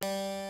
Música